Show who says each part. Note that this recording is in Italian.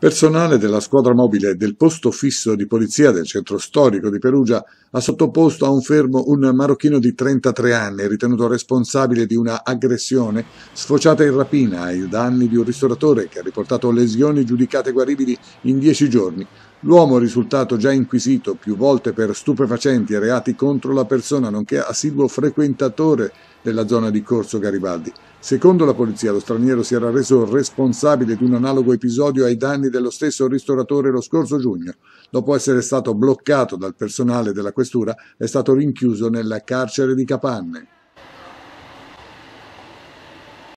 Speaker 1: Personale della squadra mobile del posto fisso di polizia del centro storico di Perugia ha sottoposto a un fermo un marocchino di 33 anni ritenuto responsabile di una aggressione sfociata in rapina ai danni di un ristoratore che ha riportato lesioni giudicate guaribili in 10 giorni. L'uomo risultato già inquisito più volte per stupefacenti e reati contro la persona nonché assiduo frequentatore della zona di Corso Garibaldi. Secondo la polizia lo straniero si era reso responsabile di un analogo episodio ai danni dello stesso ristoratore lo scorso giugno. Dopo essere stato bloccato dal personale della questura è stato rinchiuso nel carcere di Capanne.